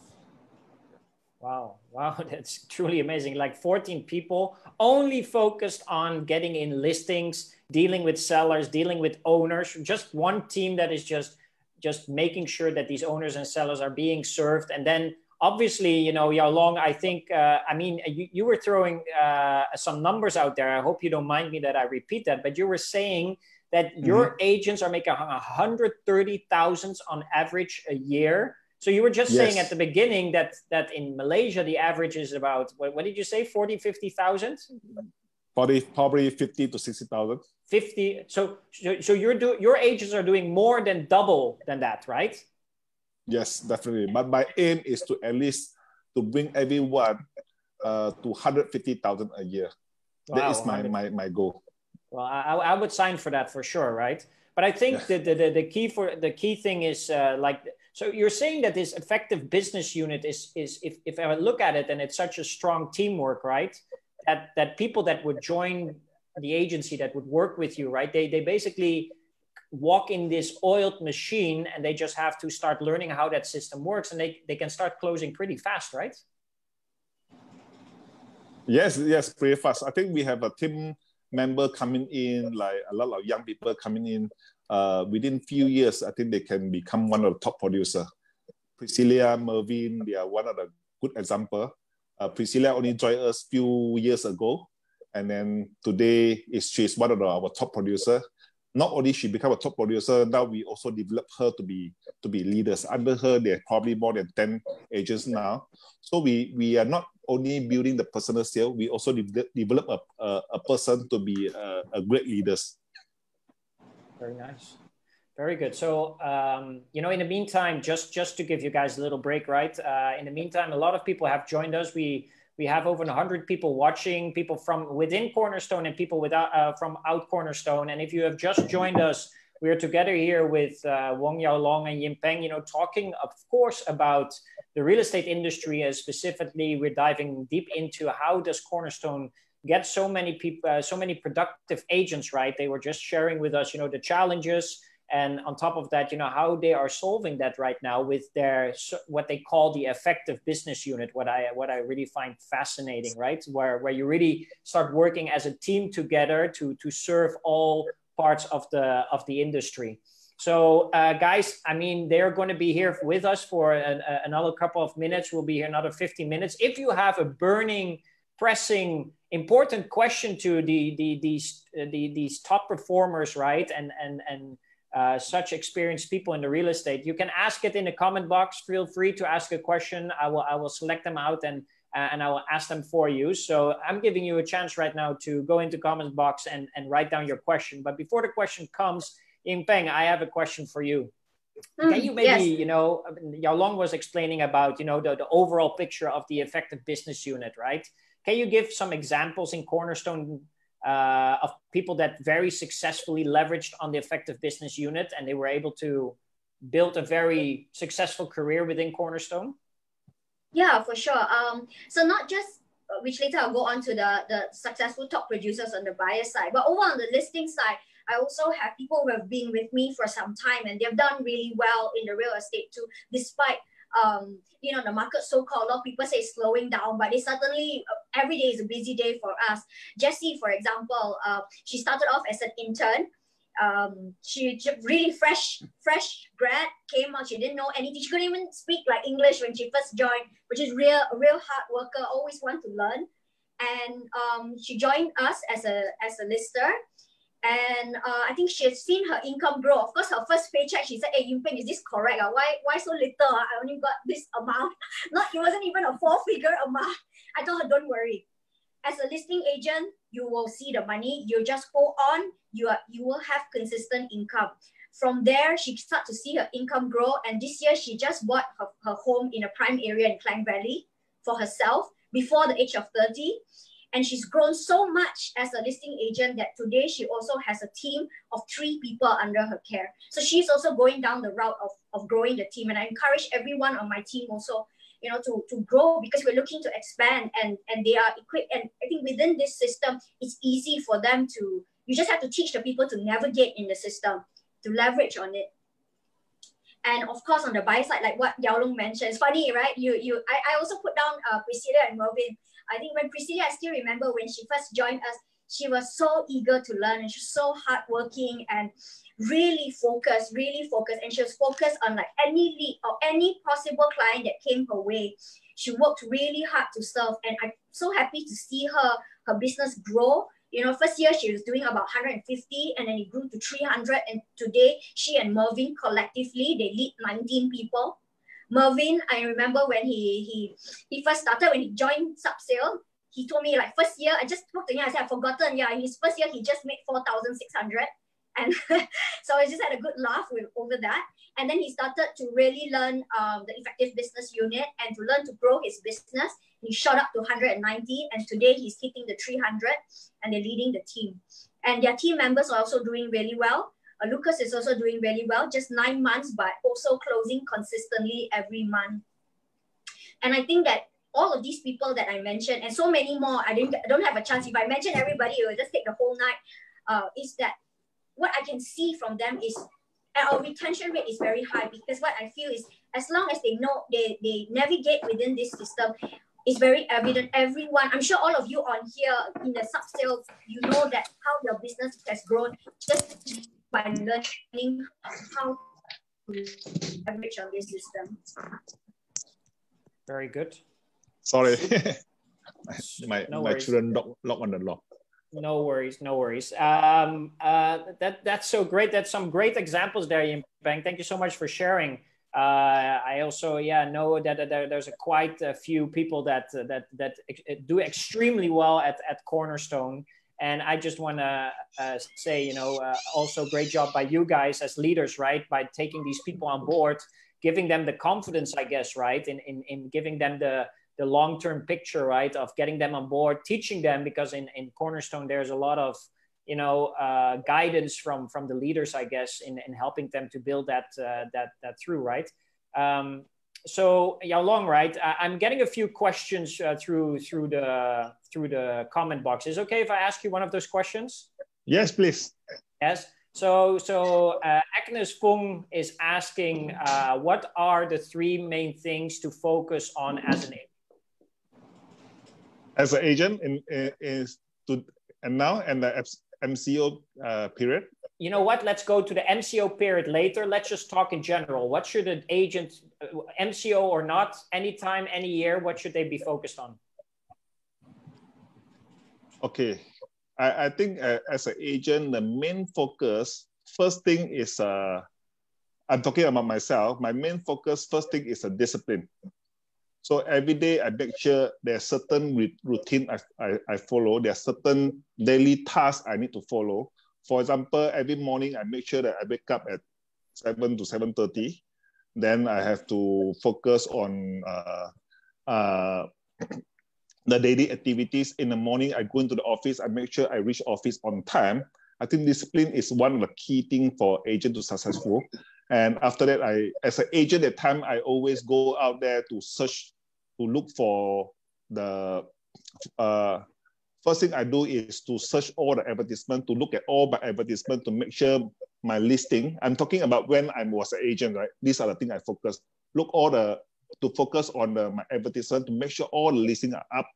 Wow. Wow that's truly amazing. Like 14 people only focused on getting in listings dealing with sellers dealing with owners just one team that is just just making sure that these owners and sellers are being served and then obviously you know Yau Long I think uh, I mean you, you were throwing uh, some numbers out there I hope you don't mind me that I repeat that but you were saying that mm-hmm. your agents are making 130,000 on average a year so you were just yes. saying at the beginning that that in Malaysia the average is about what, what did you say 40 50,000 Probably probably fifty to sixty thousand. 50 so so you're doing your agents are doing more than double than that right? Yes definitely. But my aim is to at least to bring everyone uh, to 150000 a year. Wow, that is my, my my goal. Well I, I would sign for that for sure right? But i think yeah. the, the, the key for the key thing is uh, like so you're saying that this effective business unit is is if, if i look at it and it's such a strong teamwork right? That that people that would join the agency that would work with you, right? They they basically walk in this oiled machine and they just have to start learning how that system works and they, they can start closing pretty fast, right? Yes, yes, pretty fast. I think we have a team member coming in, like a lot of young people coming in. Uh, within few years, I think they can become one of the top producer. Priscilla, Mervin, they are one of the good example. Uh, Priscilla only joined us few years ago, and then today is she's one of our top producer. Not only she become a top producer, now we also develop her to be to be leaders. Under her, there are probably more than 10 agents now. So we we are not only building the personal skill, we also de- develop a, a, a, person to be a, a great leaders. Very nice. Very good. So, um, you know, in the meantime, just just to give you guys a little break, right? Uh, in the meantime, a lot of people have joined us. We we have over 100 people watching, people from within Cornerstone and people without, uh, from out Cornerstone. And if you have just joined us, we are together here with uh, Wong Yau Long and Yin Peng, you know, talking, of course, about the real estate industry. As specifically, we're diving deep into how does Cornerstone get so many people, uh, so many productive agents, right? They were just sharing with us, you know, the challenges, and on top of that you know how they are solving that right now with their what they call the effective business unit what i what i really find fascinating right? Where where you really start working as a team together to to serve all parts of the of the industry. So uh, guys i mean they're going to be here with us for an, another couple of minutes. We'll be here another 50 minutes. If you have a burning pressing important question to the, the these uh, the, these top performers right and and and uh, such experienced people in the real estate. You can ask it in the comment box. Feel free to ask a question. I will I will select them out and uh, and I will ask them for you. So I'm giving you a chance right now to go into comment box and and write down your question. But before the question comes, Yin Peng, I have a question for you. Mm, can you maybe yes. you know Yau Long was explaining about you know the, the overall picture of the effective business unit, right? Can you give some examples in Cornerstone uh, of people that very successfully leveraged on the effective business unit and they were able to build a very successful career within Cornerstone? Yeah, for sure. Um, so not just uh, which later I'll go on to the, the successful top producers on the buyer side, but over on the listing side, I also have people who have been with me for some time and they've done really well in the real estate too, despite um, you know, the market so-called, a lot of people say slowing down, but it's certainly uh, every day is a busy day for us. Jessie, for example, uh, she started off as an intern. Um, she really fresh, fresh grad came out. She didn't know anything. She couldn't even speak like English when she first joined, which is real, a real hard worker. Always want to learn, and um, she joined us as a as a lister and uh, I think she has seen her income grow. Of course, her first paycheck, she said, "Hey, Yin Peng, is this correct? Uh? Why, why so little? Uh? I only got this amount. Not, it wasn't even a four-figure amount." I told her, "Don't worry. As a listing agent, you will see the money. You just hold on. You are, you will have consistent income." From there, she started to see her income grow. And this year, she just bought her, her home in a prime area in Klang Valley for herself before the age of 30 and she's grown so much as a listing agent that today she also has a team of three people under her care. So she's also going down the route of, of growing the team. And I encourage everyone on my team also, you know, to, to grow because we're looking to expand and, and they are equipped. And I think within this system, it's easy for them to, you just have to teach the people to navigate in the system, to leverage on it. And of course, on the buy side, like what Yau Long mentioned, it's funny, right? You, you, I, I also put down uh, Priscilla and Mervin I think when Priscilla, I still remember when she first joined us, she was so eager to learn and she's so hardworking and really focused, really focused. And she was focused on like any lead or any possible client that came her way. She worked really hard to serve. And I'm so happy to see her, her business grow. You know, first year she was doing about 150 and then it grew to 300. And today she and Mervin collectively, they lead 19 people Mervin, I remember when he he he first started when he joined Subsale, he told me like first year, I just spoke to him, I said, I've forgotten. Yeah, his first year, he just made 4,600. And so I just had a good laugh with, over that. And then he started to really learn um, the effective business unit and to learn to grow his business. He shot up to 190 and today he's hitting the 300 and they're leading the team. And their team members are also doing really well. Uh, Lucas is also doing really well, just nine months, but also closing consistently every month. And I think that all of these people that I mentioned and so many more, I didn't I don't have a chance. If I mention everybody, it will just take the whole night. Uh, is that what I can see from them is our retention rate is very high because what I feel is as long as they know they, they navigate within this system, it's very evident. Everyone, I'm sure all of you on here in the sub sales, you know that how your business has grown just by learning how to leverage on this system. Very good. Sorry, my no my children lock, lock on the lock. No worries, no worries. Um, uh, that that's so great. That's some great examples there, Bang. Thank you so much for sharing. Uh, I also, yeah, know that, that there's a quite a few people that uh, that that do extremely well at at Cornerstone. And I just want to uh, say, you know, uh, also great job by you guys as leaders, right? By taking these people on board, giving them the confidence, I guess, right? In in, in giving them the the long-term picture, right, of getting them on board, teaching them, because in, in Cornerstone there's a lot of you know uh, guidance from from the leaders, I guess, in, in helping them to build that uh, that that through, right? Um, so Yau Long, right? I, am getting a few questions uh, through through the through the comment box. Is okay if I ask you one of those questions? Yes, please. Yes. So, so uh, Agnes Fung is asking, uh, what are the three main things to focus on as an agent? as an agent in, in, in to, and now and the MCO uh, period? You know what? Let's go to the MCO period later. Let's just talk in general. What should an agent, uh, MCO or not, anytime, any year, what should they be focused on? Okay. I, I think uh, as an agent, the main focus, first thing is, uh, I'm talking about myself. My main focus, first thing is a discipline. So every day I make sure there's certain routine I, I, I follow. There are certain daily tasks I need to follow. For example, every morning I make sure that I wake up at 7 to 7.30. Then I have to focus on uh, uh, the daily activities. In the morning, I go into the office. I make sure I reach office on time. I think discipline is one of the key things for agent to successful. And after that, I, as an agent at time, I always go out there to search, to look for the, uh, first thing I do is to search all the advertisement, to look at all my advertisement to make sure my listing, I'm talking about when I was an agent, right? These are the things I focus. Look all the, to focus on the, my advertisement to make sure all the listing are up,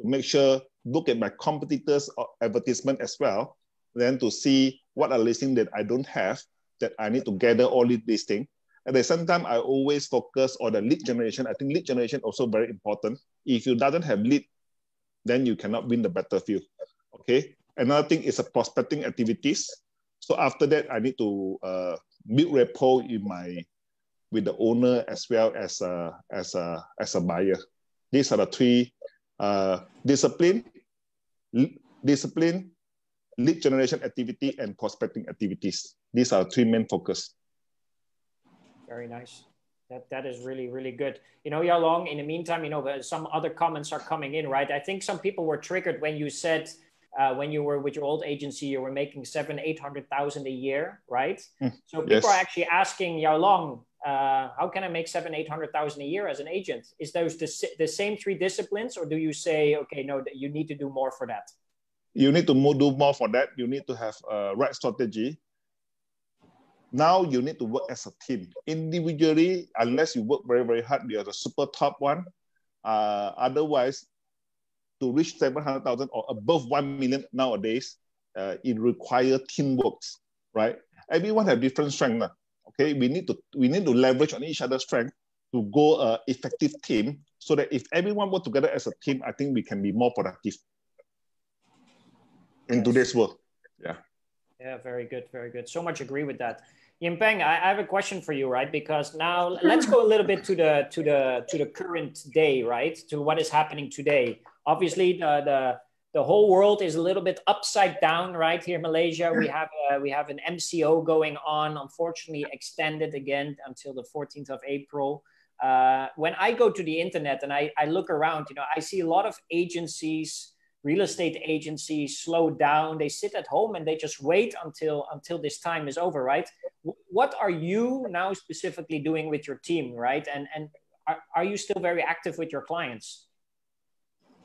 to make sure, look at my competitors' uh, advertisement as well, then to see what are listing that I don't have, that I need to gather all these things. At the same time, I always focus on the lead generation. I think lead generation also very important. If you doesn't have lead, then you cannot win the battlefield. Okay. Another thing is a prospecting activities. So after that, I need to uh, build rapport in my with the owner as well as a as a as a buyer. These are the three uh, discipline, discipline, lead generation activity, and prospecting activities. These are three main focus. Very nice. That, that is really, really good. You know, Yau Long, in the meantime, you know, some other comments are coming in, right? I think some people were triggered when you said, uh, when you were with your old agency, you were making seven, 800,000 a year, right? Mm, so people yes. are actually asking Yau Long, uh, how can I make seven, 800,000 a year as an agent? Is those the, the same three disciplines or do you say, okay, no, you need to do more for that? You need to do more for that. You need to have a right strategy now you need to work as a team. Individually, unless you work very, very hard, you're the super top one. Uh, otherwise, to reach 700,000 or above 1 million nowadays, uh, it requires teamwork, right? Everyone have different strength. Okay, we need to we need to leverage on each other's strength to go a effective team so that if everyone work together as a team, I think we can be more productive in yes. today's world. Yeah. Yeah, very good, very good. So much agree with that. Yin Peng, I, I have a question for you, right? Because now let's go a little bit to the to the to the current day, right? To what is happening today. obviously the the the whole world is a little bit upside down right here in malaysia we have uh, we have an mco going on unfortunately extended again until the 14th of april uh, when i go to the internet and I, I look around you know i see a lot of agencies real estate agencies slow down. They sit at home and they just wait until until this time is over right? What are you now specifically doing with your team right? And and are, are you still very active with your clients?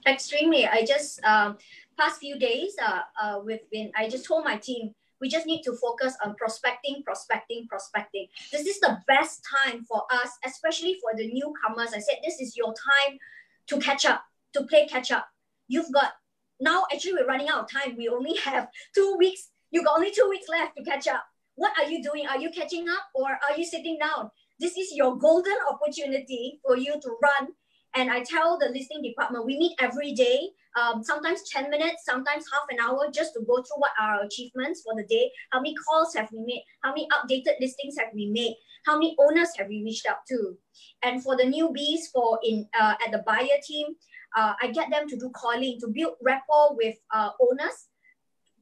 Extremely. I just um, past few days uh, uh, we've been i just told my team we just need to focus on prospecting prospecting prospecting. This is the best time for us especially for the newcomers. I said this is your time to catch up to play catch up. You've got now actually we're running out of time we only have two weeks you got only two weeks left to catch up what are you doing are you catching up or are you sitting down this is your golden opportunity for you to run and I tell the listing department, we meet every day, um, sometimes 10 minutes, sometimes half an hour, just to go through what are our achievements for the day. How many calls have we made? How many updated listings have we made? How many owners have we reached out to? And for the newbies, for in uh, at the buyer team, uh, I get them to do calling to build rapport with uh, owners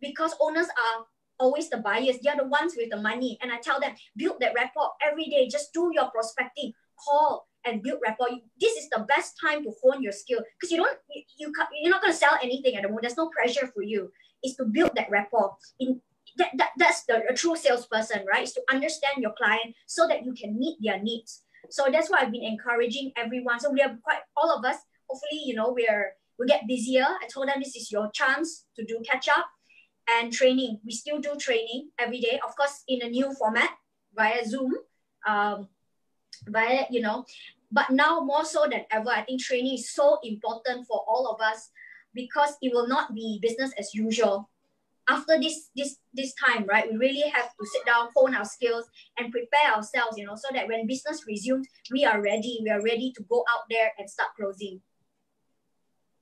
because owners are always the buyers. They're the ones with the money. And I tell them, build that rapport every day. Just do your prospecting, call, and build rapport. This is the best time to hone your skill because you don't you, you you're not going to sell anything at the moment. There's no pressure for you. Is to build that rapport. In that, that that's the true salesperson, right? Is to understand your client so that you can meet their needs. So that's why I've been encouraging everyone. So we are quite all of us. Hopefully, you know, we're we get busier. I told them this is your chance to do catch up and training. We still do training every day, of course, in a new format via Zoom. Um, via you know but now more so than ever, I think training is so important for all of us because it will not be business as usual. After this this this time, right, we really have to sit down, hone our skills, and prepare ourselves, you know, so that when business resumes, we are ready. We are ready to go out there and start closing.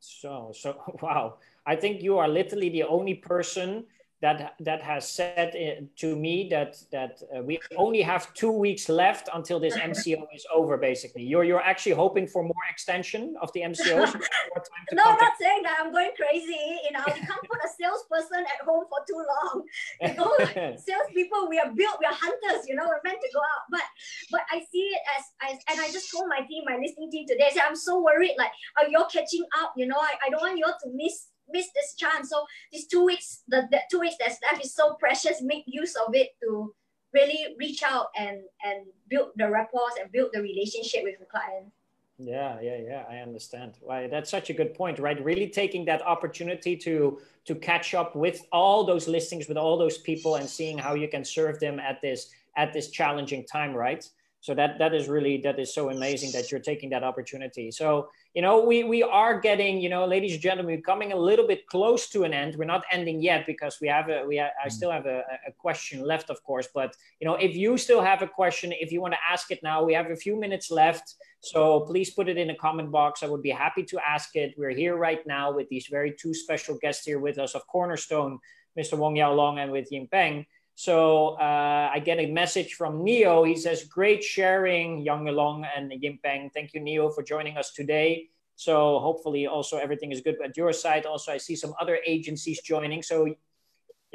So so wow. I think you are literally the only person that that has said to me that that uh, we only have two weeks left until this MCO is over. Basically, you're you're actually hoping for more extension of the MCO. no, I'm not saying that. I'm going crazy. You know, you can't put a salesperson at home for too long. You know, salespeople, we are built, we are hunters. You know, we're meant to go out. But but I see it as, as and I just told my team, my listening team today. I said, I'm so worried. Like, are you catching up? You know, I, I don't want you all to miss miss this chance. So these two weeks, the, the two weeks that's left is so precious. Make use of it to really reach out and and build the rapport and build the relationship with the client. Yeah, yeah, yeah. I understand. Why that's such a good point, right? Really taking that opportunity to to catch up with all those listings, with all those people, and seeing how you can serve them at this at this challenging time, right? So that that is really that is so amazing that you're taking that opportunity. So you know, we we are getting, you know, ladies and gentlemen, we're coming a little bit close to an end. We're not ending yet because we have a we have, I mm. still have a, a question left, of course. But you know, if you still have a question, if you want to ask it now, we have a few minutes left. So please put it in the comment box. I would be happy to ask it. We're here right now with these very two special guests here with us of Cornerstone, Mr. Wong Yau Long and with Yin Peng. So uh, I get a message from Neo. He says, "Great sharing, Yau Long and Yin Peng. Thank you, Neo, for joining us today." So hopefully, also everything is good at your side. Also, I see some other agencies joining. So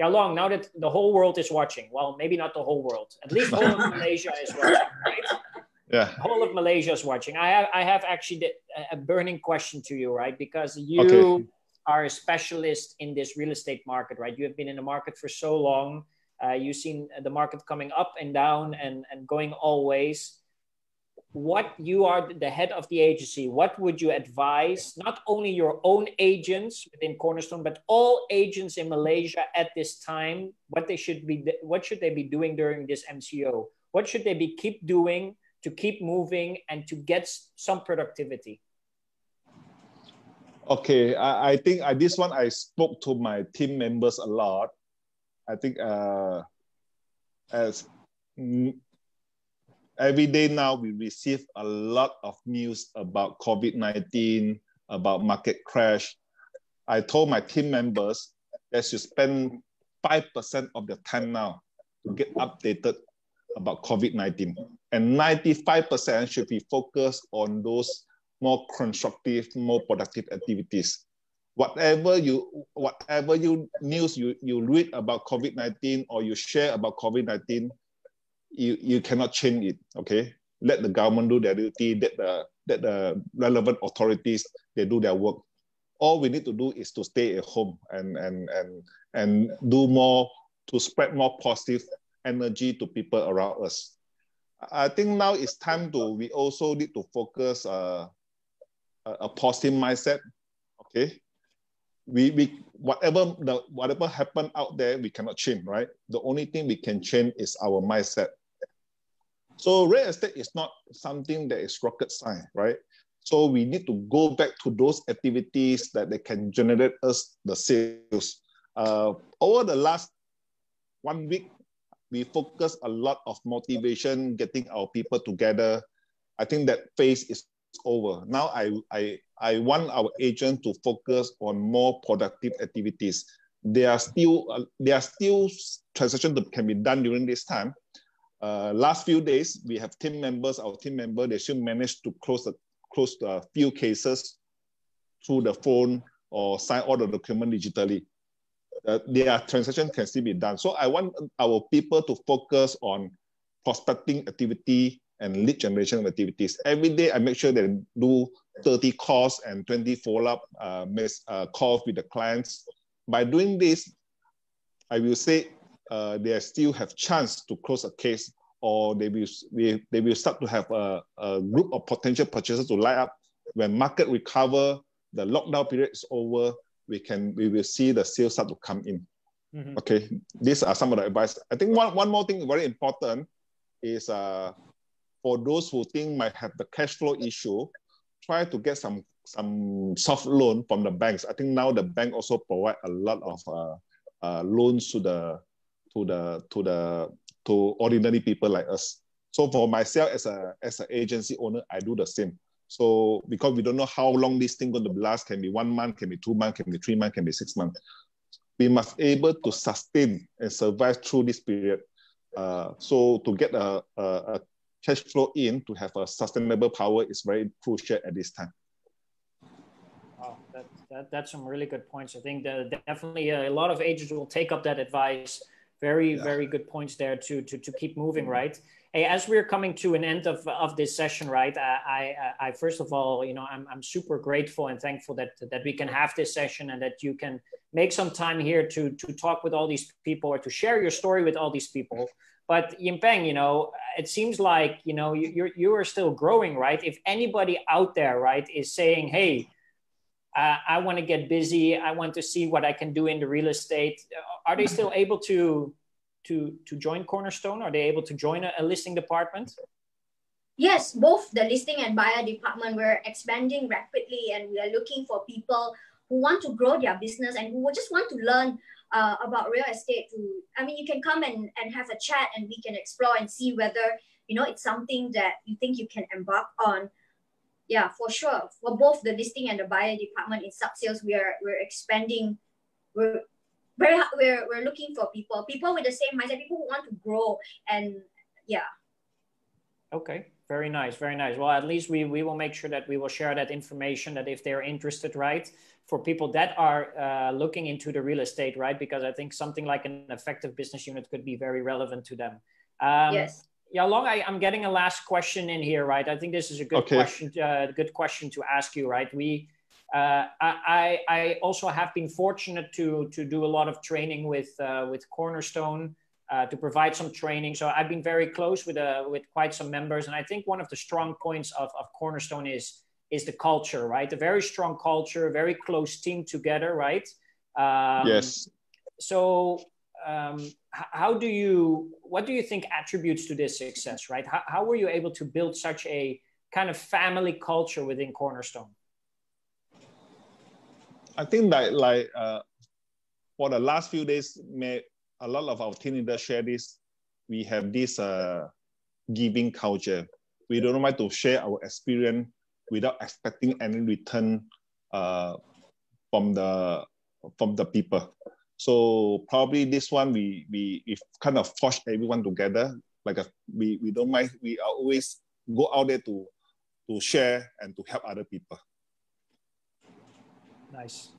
Long, now that the whole world is watching, well, maybe not the whole world, at least whole of Malaysia is watching, right? Yeah. Whole of Malaysia is watching. I have, I have actually a burning question to you, right? Because you okay. are a specialist in this real estate market, right? You have been in the market for so long uh, you've seen the market coming up and down and, and going always. What you are the head of the agency, what would you advise not only your own agents within Cornerstone, but all agents in Malaysia at this time? What they should be, what should they be doing during this MCO? What should they be keep doing to keep moving and to get some productivity? Okay, I, I think I, this one I spoke to my team members a lot I think uh, as every day now we receive a lot of news about COVID-19, about market crash. I told my team members that you spend 5% of their time now to get updated about COVID-19. And 95% should be focused on those more constructive, more productive activities. Whatever you whatever you news you, you read about COVID-19 or you share about COVID-19, you, you cannot change it. Okay. Let the government do their duty, let the let the relevant authorities they do their work. All we need to do is to stay at home and and and and do more to spread more positive energy to people around us. I think now it's time to we also need to focus uh, a, a positive mindset. Okay, we we whatever the whatever happened out there we cannot change, right? The only thing we can change is our mindset. So real estate is not something that is rocket science, right? So we need to go back to those activities that they can generate us the sales. Uh, over the last one week, we focus a lot of motivation, getting our people together. I think that phase is over. Now I, I, I want our agent to focus on more productive activities. There are still, uh, there are still transactions that can be done during this time. Uh, last few days, we have team members, our team member, they should manage to close a, close a few cases through the phone or sign all the document digitally uh, their transaction can still be done. So I want our people to focus on prospecting activity and lead generation activities. Every day, I make sure they do 30 calls and 20 follow-up uh, uh, calls with the clients. By doing this, I will say uh, they still have chance to close a case or they will, they, they will start to have a, a group of potential purchasers to light up. When market recover, the lockdown period is over, we can we will see the sales start to come in. Mm-hmm. Okay, these are some of the advice. I think one, one more thing very important is uh, for those who think might have the cash flow issue, try to get some some soft loan from the banks. I think now the bank also provide a lot of uh, uh, loans to the to the to the to ordinary people like us. So for myself as a as an agency owner, I do the same. So because we don't know how long this thing going to last, can be one month, can be two months, can be three months, can be six months. We must able to sustain and survive through this period. Uh, so to get a, a, a, cash flow in to have a sustainable power is very crucial at this time. Wow, that, that, that's some really good points. I think that definitely uh, a lot of agents will take up that advice. Very, yeah. very good points there to, to, to keep moving, right? Hey, as we're coming to an end of, of this session, right? I, I, I first of all, you know, I'm, I'm super grateful and thankful that that we can have this session and that you can make some time here to to talk with all these people or to share your story with all these people. But Yin Peng, you know, it seems like you know you, you're you are still growing, right? If anybody out there, right, is saying, hey. Uh, I want to get busy. I want to see what I can do in the real estate. Are they still able to to to join Cornerstone? Are they able to join a, a listing department? Yes, both the listing and buyer department we're expanding rapidly, and we are looking for people who want to grow their business and who just want to learn uh, about real estate. To I mean, you can come and, and have a chat, and we can explore and see whether you know it's something that you think you can embark on. Yeah, for sure. For both the listing and the buyer department in sub sales, we are we're expanding. We're we're, we're, we're looking for people, people with the same mindset, people who want to grow and yeah. Okay, very nice, very nice. Well, at least we, we will make sure that we will share that information that if they're interested, right, for people that are uh, looking into the real estate, right, because I think something like an effective business unit could be very relevant to them. Um, yes. Yeah, Long, I, am getting a last question in here, right? I think this is a good okay. question, uh, good question to ask you, right? We uh, I, I also have been fortunate to, to do a lot of training with, uh, with Cornerstone uh, to provide some training. So I've been very close with, uh, with quite some members. And I think one of the strong points of, of Cornerstone is, is the culture, right? A very strong culture, very close team together, right? Um, yes. So um, how do you, what do you think attributes to this success, right? How, how were you able to build such a kind of family culture within Cornerstone? I think that like uh, for the last few days, may, a lot of our team leaders share this. We have this uh, giving culture. We don't mind to share our experience without expecting any return uh, from the from the people. So probably this one we we we kind of force everyone together. Like a, we we don't mind. We are always go out there to to share and to help other people. Nice.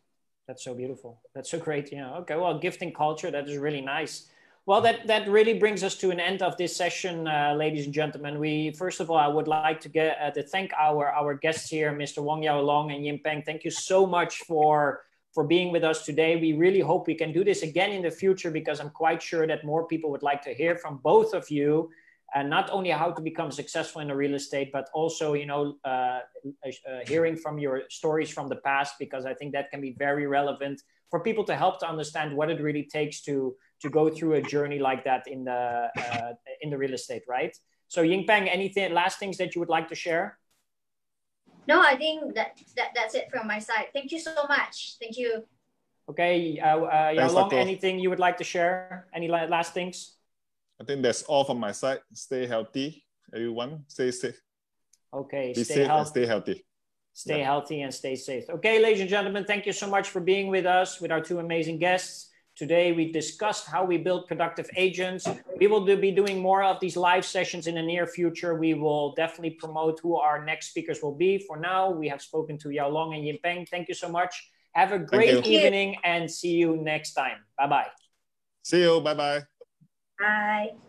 That's so beautiful. That's so great. Yeah. Okay. Well, gifting culture, that is really nice. Well, that, that really brings us to an end of this session, uh, ladies and gentlemen. We first of all, I would like to get uh, to thank our our guests here, Mr. Wong Yau Long and Yin Peng. Thank you so much for for being with us today. We really hope we can do this again in the future because I'm quite sure that more people would like to hear from both of you and not only how to become successful in the real estate, but also, you know, uh, uh, hearing from your stories from the past, because I think that can be very relevant for people to help to understand what it really takes to to go through a journey like that in the uh, in the real estate, right? So, Yin Peng, anything last things that you would like to share? No, I think that, that that's it from my side. Thank you so much. Thank you. Okay, uh, uh, Yau Long, anything you would like to share? Any last things? I think that's all from my side. Stay healthy, everyone. Stay safe. Okay, Be stay safe healthy. and stay healthy. Stay yeah. healthy and stay safe. Okay, ladies and gentlemen, thank you so much for being with us with our two amazing guests. Today, we discussed how we build productive agents. We will do, be doing more of these live sessions in the near future. We will definitely promote who our next speakers will be. For now, we have spoken to Yau Long and Yin Peng. Thank you so much. Have a great evening and see you next time. Bye bye. See you. Bye bye. Bye.